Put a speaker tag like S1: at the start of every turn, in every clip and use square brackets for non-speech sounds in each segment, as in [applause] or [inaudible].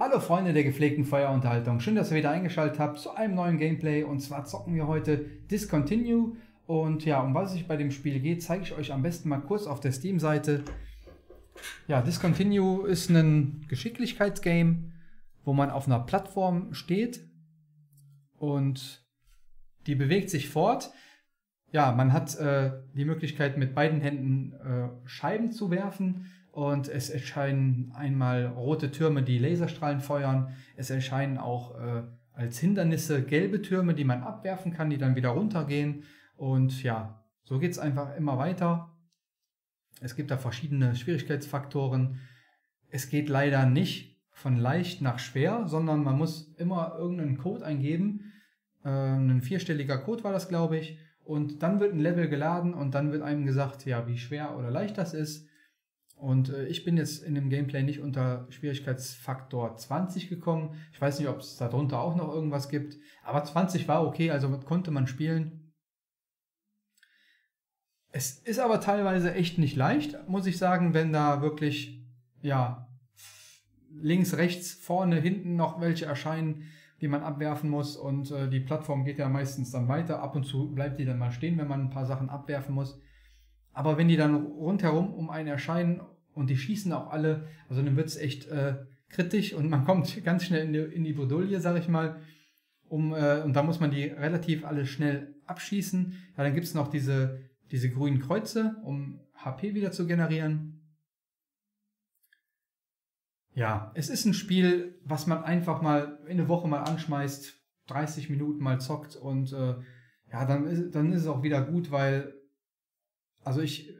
S1: Hallo Freunde der gepflegten Feuerunterhaltung, schön, dass ihr wieder eingeschaltet habt zu einem neuen Gameplay und zwar zocken wir heute Discontinue und ja, um was es bei dem Spiel geht, zeige ich euch am besten mal kurz auf der Steam-Seite. Ja, Discontinue ist ein Geschicklichkeitsgame, wo man auf einer Plattform steht und die bewegt sich fort. Ja, man hat äh, die Möglichkeit mit beiden Händen äh, Scheiben zu werfen und es erscheinen einmal rote Türme, die Laserstrahlen feuern. Es erscheinen auch äh, als Hindernisse gelbe Türme, die man abwerfen kann, die dann wieder runtergehen. Und ja, so geht es einfach immer weiter. Es gibt da verschiedene Schwierigkeitsfaktoren. Es geht leider nicht von leicht nach schwer, sondern man muss immer irgendeinen Code eingeben. Äh, ein vierstelliger Code war das, glaube ich. Und dann wird ein Level geladen und dann wird einem gesagt, ja, wie schwer oder leicht das ist. Und äh, ich bin jetzt in dem Gameplay nicht unter Schwierigkeitsfaktor 20 gekommen. Ich weiß nicht, ob es darunter auch noch irgendwas gibt. Aber 20 war okay, also konnte man spielen. Es ist aber teilweise echt nicht leicht, muss ich sagen, wenn da wirklich, ja, links, rechts, vorne, hinten noch welche erscheinen, die man abwerfen muss. Und äh, die Plattform geht ja meistens dann weiter. Ab und zu bleibt die dann mal stehen, wenn man ein paar Sachen abwerfen muss. Aber wenn die dann rundherum um einen erscheinen und die schießen auch alle, also dann wird es echt äh, kritisch und man kommt [laughs] ganz schnell in die, in die Bredouille, sag ich mal. Um, äh, und da muss man die relativ alle schnell abschießen. Ja, dann gibt es noch diese, diese grünen Kreuze, um HP wieder zu generieren. Ja, es ist ein Spiel, was man einfach mal in eine Woche mal anschmeißt, 30 Minuten mal zockt und äh, ja, dann ist, dann ist es auch wieder gut, weil also ich,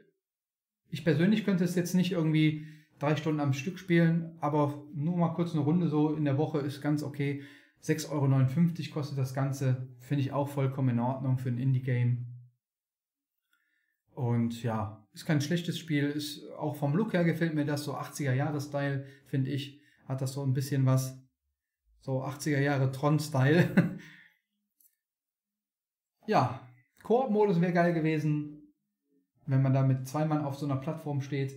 S1: ich persönlich könnte es jetzt nicht irgendwie drei Stunden am Stück spielen, aber nur mal kurz eine Runde so in der Woche ist ganz okay. 6,59 Euro kostet das Ganze, finde ich auch vollkommen in Ordnung für ein Indie-Game. Und ja, ist kein schlechtes Spiel, ist auch vom Look her gefällt mir das so 80er Jahre Style, finde ich, hat das so ein bisschen was so 80er Jahre Tron Style. [laughs] ja, Koop Modus wäre geil gewesen, wenn man da mit zwei Mann auf so einer Plattform steht.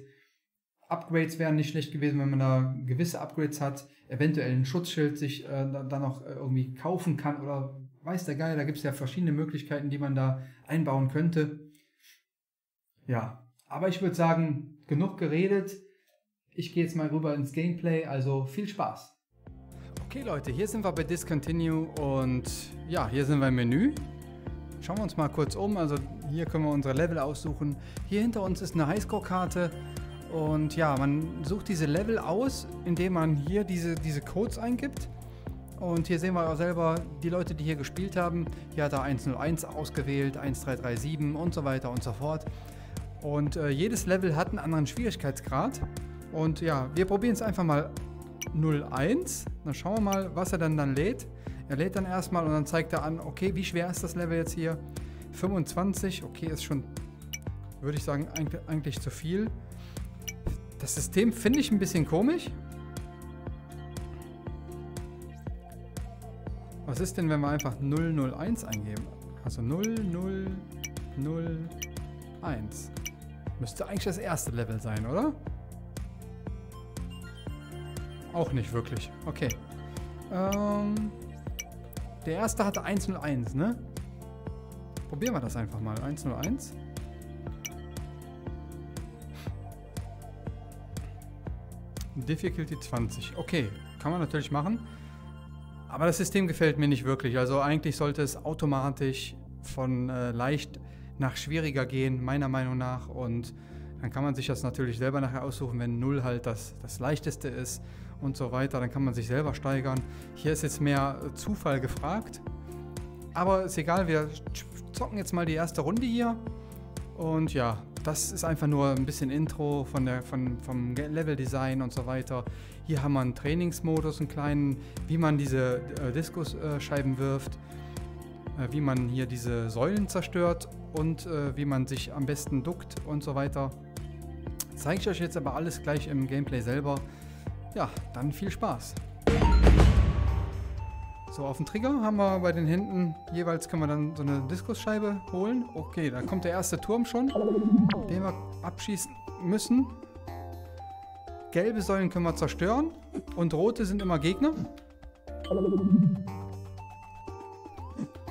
S1: Upgrades wären nicht schlecht gewesen, wenn man da gewisse Upgrades hat, eventuell ein Schutzschild sich äh, dann noch äh, irgendwie kaufen kann oder weiß der Geil, da gibt es ja verschiedene Möglichkeiten, die man da einbauen könnte. Ja, aber ich würde sagen, genug geredet. Ich gehe jetzt mal rüber ins Gameplay, also viel Spaß. Okay Leute, hier sind wir bei Discontinue und ja, hier sind wir im Menü. Schauen wir uns mal kurz um. Also hier können wir unsere Level aussuchen. Hier hinter uns ist eine Highscore-Karte. Und ja, man sucht diese Level aus, indem man hier diese, diese Codes eingibt. Und hier sehen wir auch selber die Leute, die hier gespielt haben. Hier hat er 101 ausgewählt, 1337 und so weiter und so fort. Und äh, jedes Level hat einen anderen Schwierigkeitsgrad. Und ja, wir probieren es einfach mal 01. Dann schauen wir mal, was er dann dann lädt. Er lädt dann erstmal und dann zeigt er an, okay, wie schwer ist das Level jetzt hier? 25, okay, ist schon, würde ich sagen, eigentlich zu viel. Das System finde ich ein bisschen komisch. Was ist denn, wenn wir einfach 001 eingeben? Also 0001. Müsste eigentlich das erste Level sein, oder? Auch nicht wirklich. Okay. Ähm, der erste hatte 101, ne? Probieren wir das einfach mal. 101. Difficulty 20. Okay, kann man natürlich machen. Aber das System gefällt mir nicht wirklich. Also eigentlich sollte es automatisch von äh, leicht nach schwieriger gehen, meiner Meinung nach. Und dann kann man sich das natürlich selber nachher aussuchen, wenn 0 halt das, das leichteste ist und so weiter. Dann kann man sich selber steigern. Hier ist jetzt mehr Zufall gefragt. Aber ist egal, wir zocken jetzt mal die erste Runde hier. Und ja, das ist einfach nur ein bisschen Intro von der, von, vom Level-Design und so weiter. Hier haben wir einen Trainingsmodus, einen kleinen, wie man diese äh, Diskusscheiben wirft, äh, wie man hier diese Säulen zerstört und äh, wie man sich am besten duckt und so weiter. Zeige ich euch jetzt aber alles gleich im Gameplay selber. Ja, dann viel Spaß. So, auf dem Trigger haben wir bei den Händen jeweils können wir dann so eine Diskusscheibe holen. Okay, da kommt der erste Turm schon, den wir abschießen müssen. gelbe Säulen können wir zerstören und rote sind immer Gegner.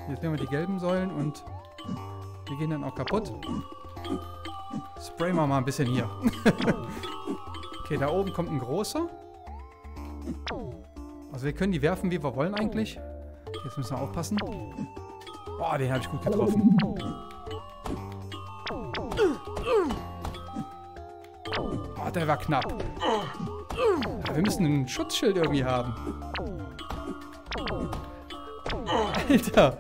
S1: Jetzt nehmen wir die gelben Säulen und die gehen dann auch kaputt. Sprayen wir mal ein bisschen hier. [laughs] okay, da oben kommt ein großer. Also wir können die werfen, wie wir wollen eigentlich. Jetzt müssen wir aufpassen. Boah, den habe ich gut getroffen. Oh, der war knapp. Ja, wir müssen ein Schutzschild irgendwie haben. Alter.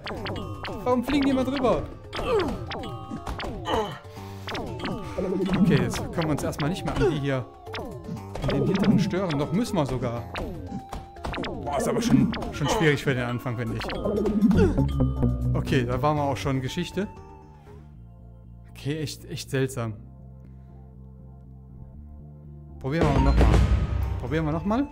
S1: Warum fliegen die immer drüber? Okay, jetzt können wir uns erstmal nicht mehr an die hier an den hinteren stören. Doch müssen wir sogar. Boah, ist aber schon, schon schwierig für den Anfang, finde ich. Okay, da waren wir auch schon Geschichte. Okay, echt, echt seltsam. Probieren wir nochmal. Probieren wir nochmal.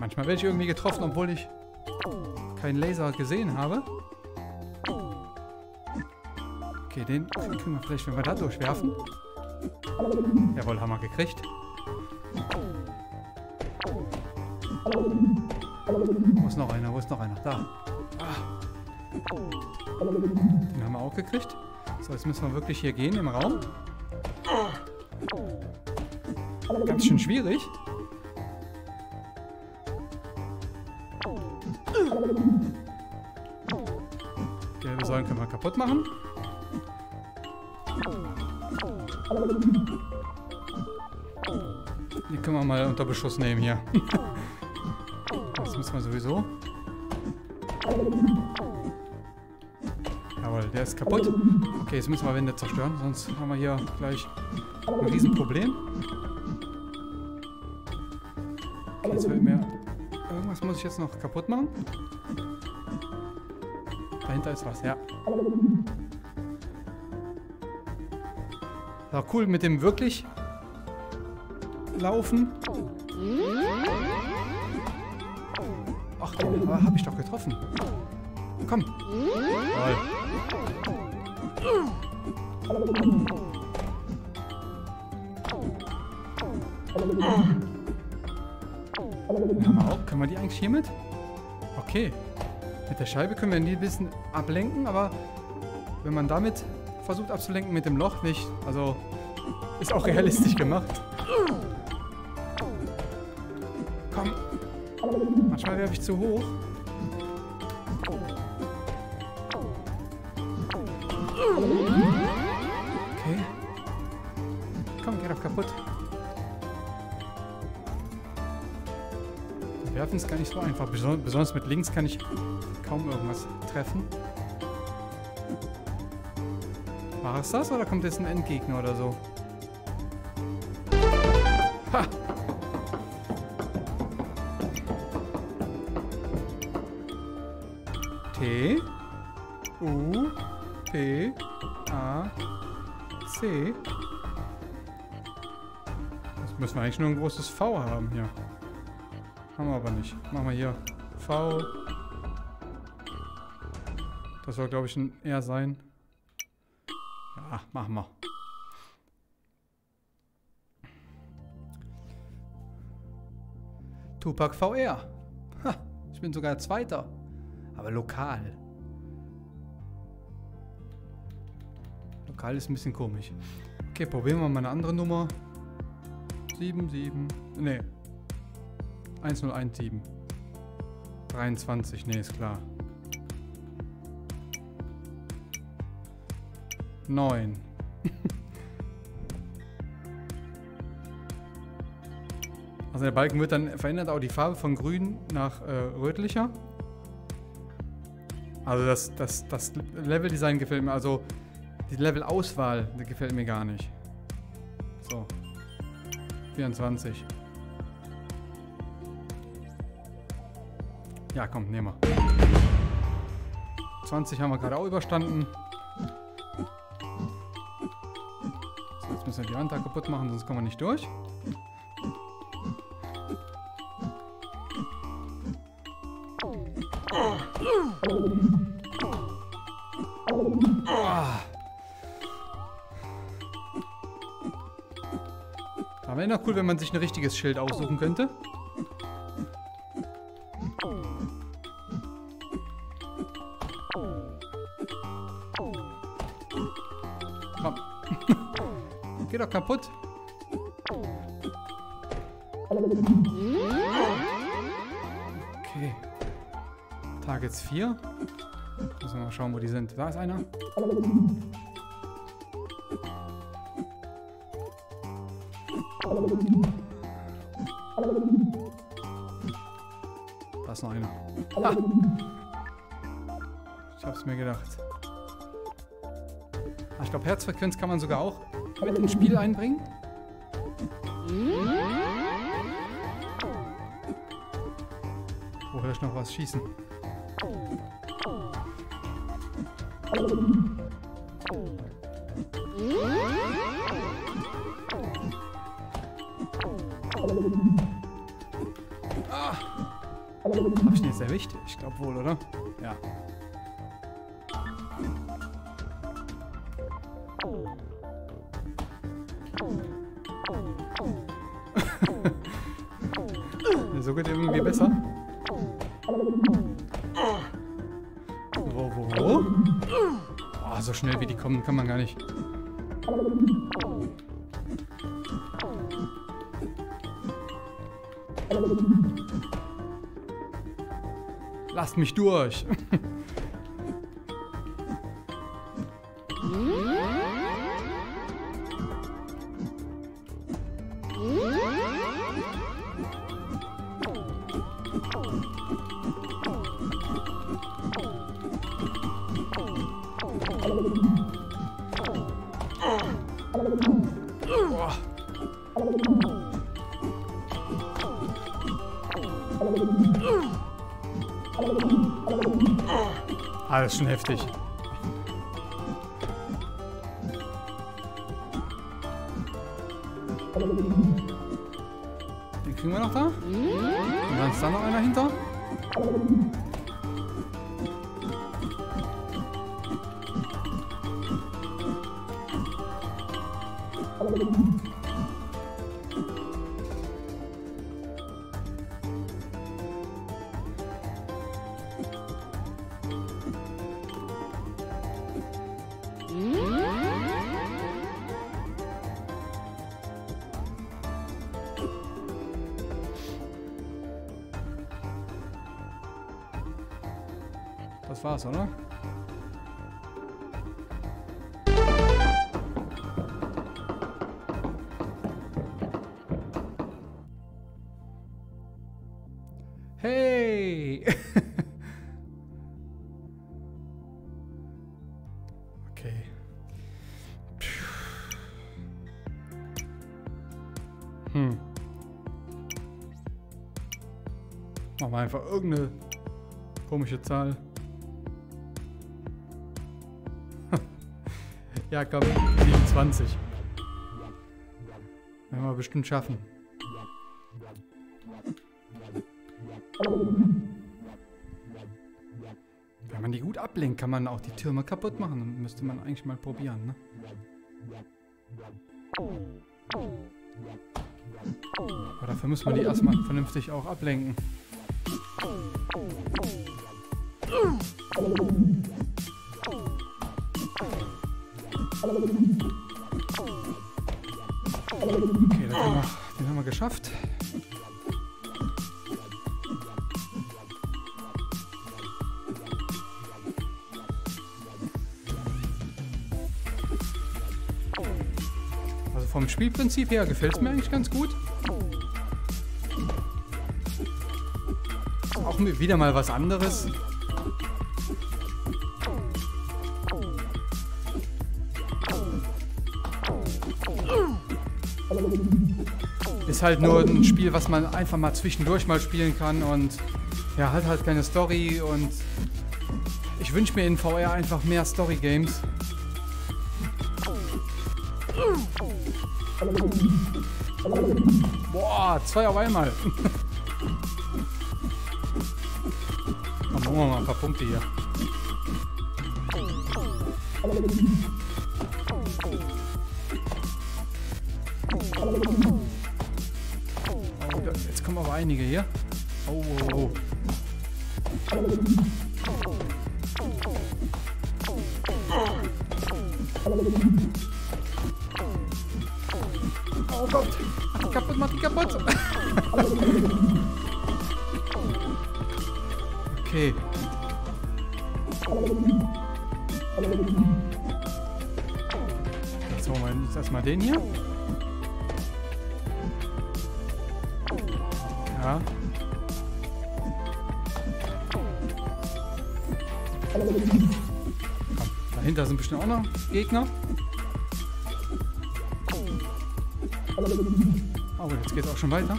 S1: Manchmal werde ich irgendwie getroffen, obwohl ich keinen Laser gesehen habe. Okay, den können wir vielleicht, wenn wir da durchwerfen. Jawohl, haben wir gekriegt. Wo ist noch einer? Wo ist noch einer? Da. Ah. Den haben wir auch gekriegt. So, jetzt müssen wir wirklich hier gehen im Raum. Ganz schön schwierig. Gelbe Säulen können wir kaputt machen. Die können wir mal unter Beschuss nehmen hier. Das müssen wir sowieso. Jawohl, der ist kaputt. Okay, jetzt müssen wir Wände zerstören, sonst haben wir hier gleich ein Riesenproblem. Okay, jetzt wird mir... Irgendwas muss ich jetzt noch kaputt machen. Dahinter ist was, ja. War cool mit dem wirklich laufen. Ach, den habe ich doch getroffen. Komm. Toll. Können wir die eigentlich hiermit? Okay. Mit der Scheibe können wir die ein bisschen ablenken, aber wenn man damit versucht abzulenken, mit dem Loch nicht. Also, ist auch realistisch gemacht. Komm. Manchmal werfe ich zu hoch. Okay. Komm, geh doch kaputt. Werfen ist gar nicht so einfach. Besonders mit links kann ich kaum irgendwas treffen. War es das oder kommt jetzt ein Endgegner oder so? Ha! C Jetzt müssen wir eigentlich nur ein großes V haben hier. Haben wir aber nicht. Machen wir hier V. Das soll, glaube ich, ein R sein. Ja, machen wir. Tupac VR. Ha, ich bin sogar Zweiter. Aber lokal. Lokal ist ein bisschen komisch. Okay, probieren wir mal eine andere Nummer. 7, 7. Ne. 1017. 23, ne, ist klar.
S2: 9. [laughs] also der Balken wird dann verändert auch die Farbe von grün nach äh, rötlicher. Also das, das, das Leveldesign gefällt mir, also die Levelauswahl gefällt mir gar nicht. So. 24. Ja, komm, nehmen wir. 20 haben wir gerade auch überstanden. So, jetzt müssen wir die Wand da kaputt machen, sonst kommen wir nicht durch. Ah. Wäre noch cool, wenn man sich ein richtiges Schild aussuchen könnte. [laughs] Geh doch kaputt. Okay. Targets 4. Müssen wir mal schauen, wo die sind. Da ist einer. Da ist noch einer. Ha. Ich hab's mir gedacht. Ah, ich glaube, Herzfrequenz kann man sogar auch mit ins Spiel einbringen. Wo höre ich noch was schießen? Ich glaube wohl, oder? [laughs] Ja. so geht irgendwie besser. Wo, wo, wo? Oh, so schnell wie die kommen, kann man gar nicht. Lasst mich durch. Boah. [laughs] Ist schon heftig. Den kriegen wir noch da. Und dann ist da noch einer hinter. Das war's, oder? Hey! [laughs] okay. Hm. Machen wir einfach irgendeine komische Zahl. Ja, komm, 27. Werden wir bestimmt schaffen. Wenn man die gut ablenkt, kann man auch die Türme kaputt machen. Dann müsste man eigentlich mal probieren, ne? Aber dafür muss man die erstmal vernünftig auch ablenken. Okay, den haben wir, den haben wir geschafft. vom Spielprinzip her gefällt es mir eigentlich ganz gut. Auch wieder mal was anderes. Ist halt nur ein Spiel, was man einfach mal zwischendurch mal spielen kann und ja, hat halt keine Story und ich wünsche mir in VR einfach mehr Story-Games. Boah, zwei auf einmal. [laughs] Dann machen wir mal ein paar Punkte hier. Kommen aber einige hier. Oh, oh, oh. Oh Gott, mach die kaputt, mach die kaputt. [laughs] okay. Jetzt erstmal den hier. Ja. Komm, dahinter sind bestimmt auch noch Gegner. Oh, jetzt geht's auch schon weiter.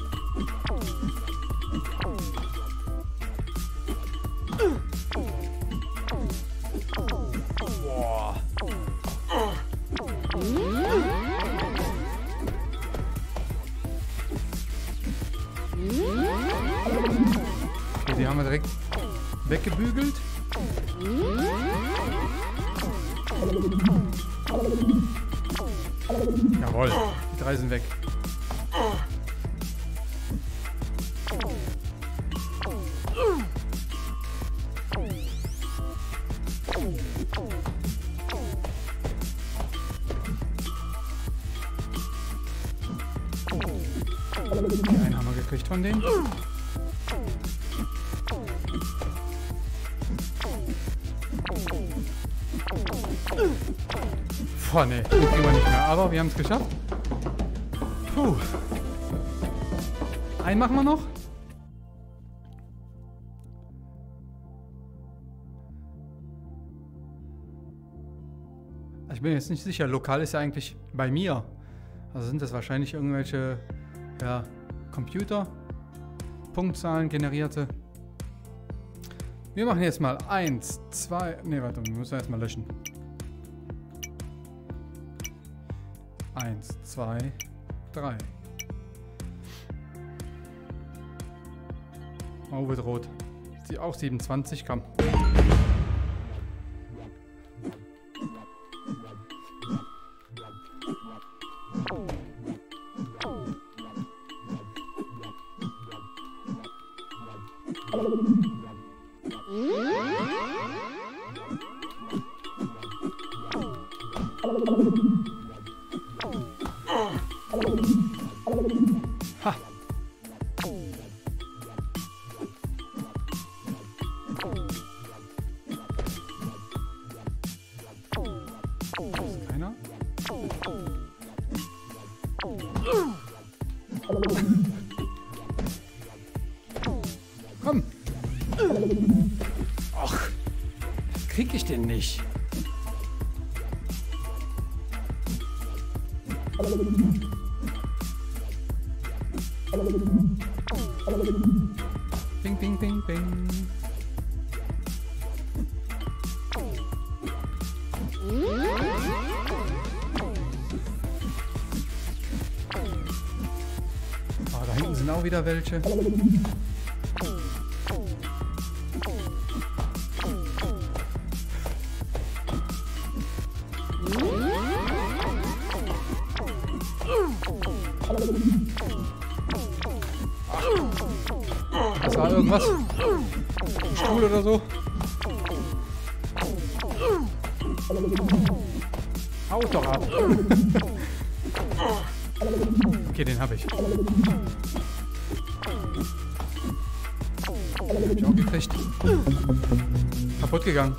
S2: Von denen. Boah, ne, den kriegen wir nicht mehr. Aber wir haben es geschafft. Puh. Einen machen wir noch. Ich bin jetzt nicht sicher. Lokal ist ja eigentlich bei mir. Also sind das wahrscheinlich irgendwelche ja, Computer, Punktzahlen generierte. Wir machen jetzt mal 1, 2, ne warte, wir müssen erstmal löschen. 1, 2, 3. Oh, wird rot. Sie auch 27, komm. Krieg ich den nicht. Bing, bing, bing, bing. Ah, da hinten sind auch wieder welche. Stuhl oder so. Haut doch ab. Okay, den habe ich. Hab ich auch gekriegt. Kaputt gegangen.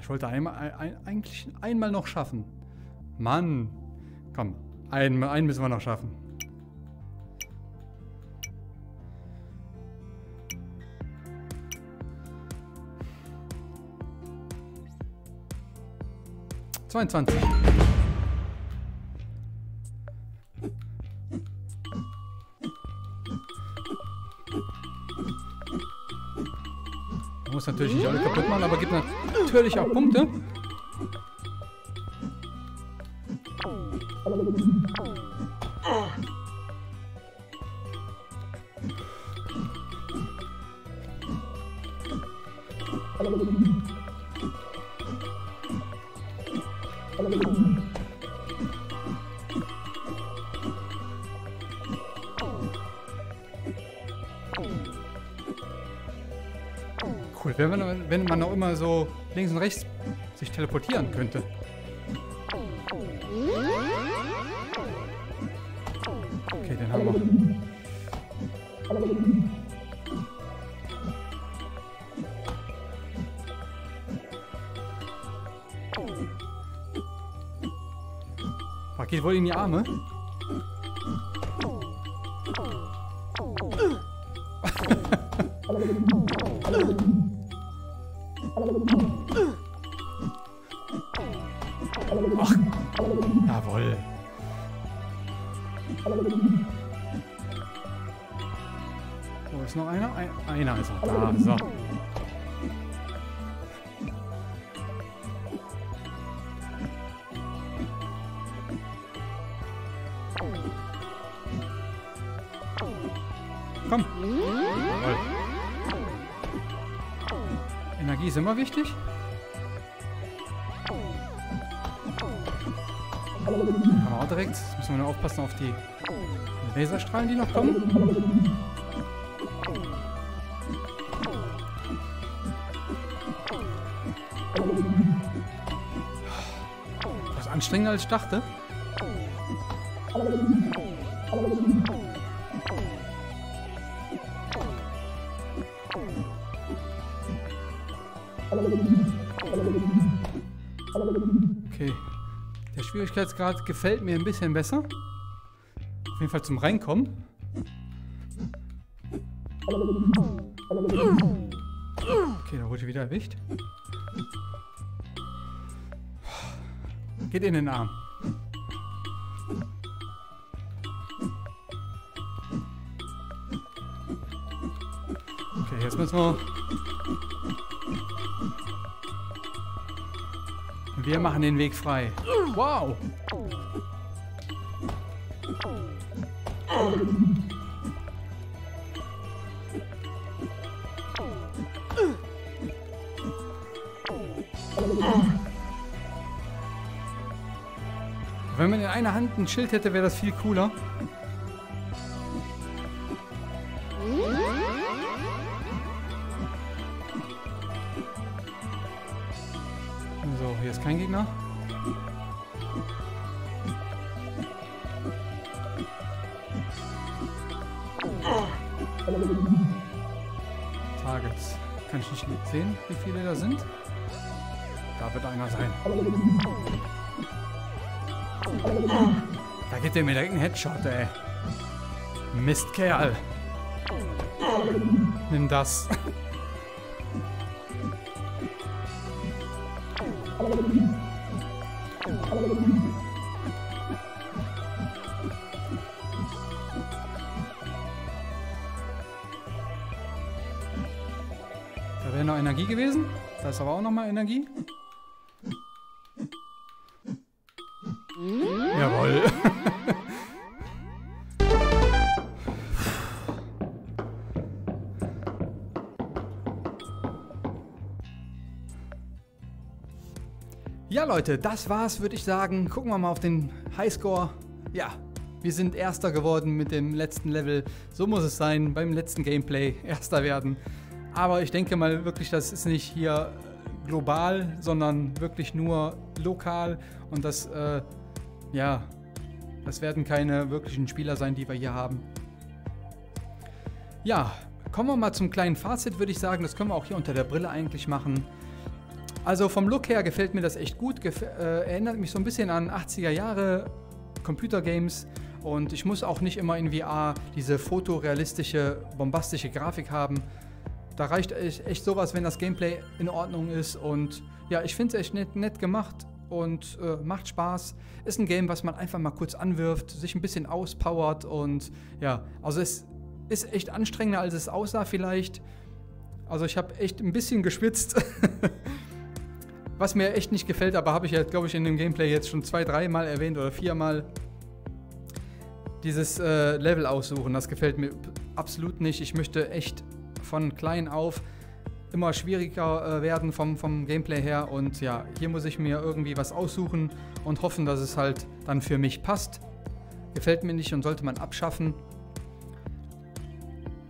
S2: Ich wollte einmal, ein, eigentlich einmal noch schaffen. Mann. Komm, einen, einen müssen wir noch schaffen. Zweiundzwanzig. Man muss natürlich nicht alle kaputt machen, aber gibt natürlich auch Punkte. Wenn man, auch immer so links und rechts sich teleportieren könnte. Okay, den haben wir. Ah, geht wohl in die Arme? [laughs] Ach, jawohl. Wo ist noch einer? Ein, einer ist noch da. So. Ist immer wichtig. Haben wir auch direkt. Jetzt müssen wir nur aufpassen auf die Laserstrahlen, die noch kommen. Das ist anstrengender als ich dachte. Schwierigkeitsgrad gefällt mir ein bisschen besser. Auf jeden Fall zum Reinkommen. Okay, da wurde wieder erwischt. Geht in den Arm. Okay, jetzt müssen wir... Wir machen den Weg frei. Wow! Wenn man in einer Hand ein Schild hätte, wäre das viel cooler. Gibt er mir Headshot, ey. Mistkerl. Nimm das. Da wäre noch Energie gewesen. Da ist aber auch noch mal Energie. Leute, das war's, würde ich sagen. Gucken wir mal auf den Highscore. Ja, wir sind Erster geworden mit dem letzten Level. So muss es sein, beim letzten Gameplay [laughs] Erster werden. Aber ich denke mal wirklich, das ist nicht hier global, sondern wirklich nur lokal. Und das, äh, ja, das werden keine wirklichen Spieler sein, die wir hier haben. Ja, kommen wir mal zum kleinen Fazit, würde ich sagen. Das können wir auch hier unter der Brille eigentlich machen. Also vom Look her gefällt mir das echt gut. Gef äh, erinnert mich so ein bisschen an 80er Jahre Computergames. Und ich muss auch nicht immer in VR diese fotorealistische, bombastische Grafik haben. Da reicht echt, sowas, wenn das Gameplay in Ordnung ist. Und ja, ich finde es echt nett, nett gemacht und äh, macht Spaß. Ist ein Game, was man einfach mal kurz anwirft, sich ein bisschen auspowert und ja, also es ist echt anstrengender, als es aussah vielleicht. Also ich habe echt ein bisschen geschwitzt. [laughs] was mir echt nicht gefällt, aber habe ich ja, glaube ich, in dem Gameplay jetzt schon zwei, dreimal erwähnt oder viermal dieses äh, Level aussuchen, das gefällt mir absolut nicht. Ich möchte echt von klein auf immer schwieriger äh, werden vom, vom Gameplay her. Und ja, hier muss ich mir irgendwie was aussuchen und hoffen, dass es halt dann für mich passt. Gefällt mir nicht und sollte man abschaffen.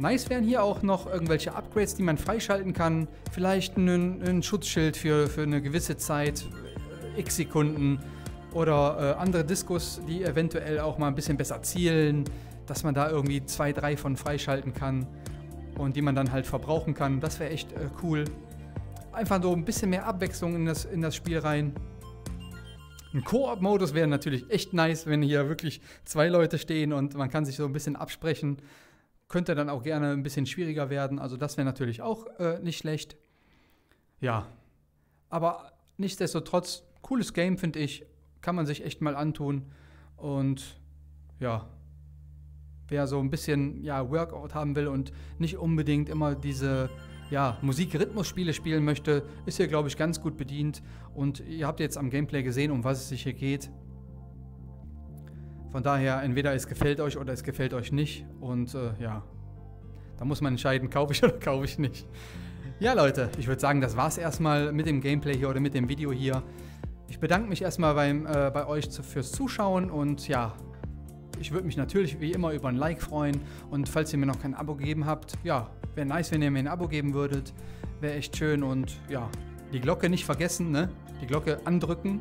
S2: Nice wären hier auch noch irgendwelche Upgrades, die man freischalten kann. Vielleicht ein, ein Schutzschild für, für eine gewisse Zeit, äh, x Sekunden oder äh, andere Diskos, die eventuell auch mal ein bisschen besser zielen, dass man da irgendwie zwei, drei von freischalten kann und die man dann halt verbrauchen kann. Das wäre echt äh, cool. Einfach so ein bisschen mehr Abwechslung in das, in das Spiel rein. Ein Koop-Modus wäre natürlich echt nice, wenn hier wirklich zwei Leute stehen und man kann sich so ein bisschen absprechen. Könnte dann auch gerne ein bisschen schwieriger werden. Also das wäre natürlich auch äh, nicht schlecht. Ja, aber nichtsdestotrotz, cooles Game finde ich kann man sich echt mal antun. Und ja, wer so ein bisschen ja, Workout haben will und nicht unbedingt immer diese ja, Musik-Rhythmus-Spiele spielen möchte, ist hier, glaube ich, ganz gut bedient. Und ihr habt jetzt am Gameplay gesehen, um was es sich hier geht. Von daher, entweder es gefällt euch oder es gefällt euch nicht. Und äh, ja, da muss man entscheiden, [laughs] kaufe ich oder kaufe ich nicht. Ja, Leute, ich würde sagen, das war es erstmal mit dem Gameplay hier oder mit dem Video hier. Ich bedanke mich erstmal beim, äh, bei euch zu, fürs Zuschauen und ja, ich würde mich natürlich wie immer über ein Like freuen und falls ihr mir noch kein Abo gegeben habt, ja, wäre nice, wenn ihr mir ein Abo geben würdet. Wäre echt schön und ja, die Glocke nicht vergessen, ne? Die Glocke andrücken.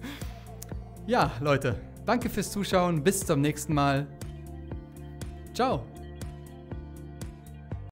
S2: [laughs] ja, Leute, danke fürs Zuschauen. Bis zum nächsten Mal. Ciao.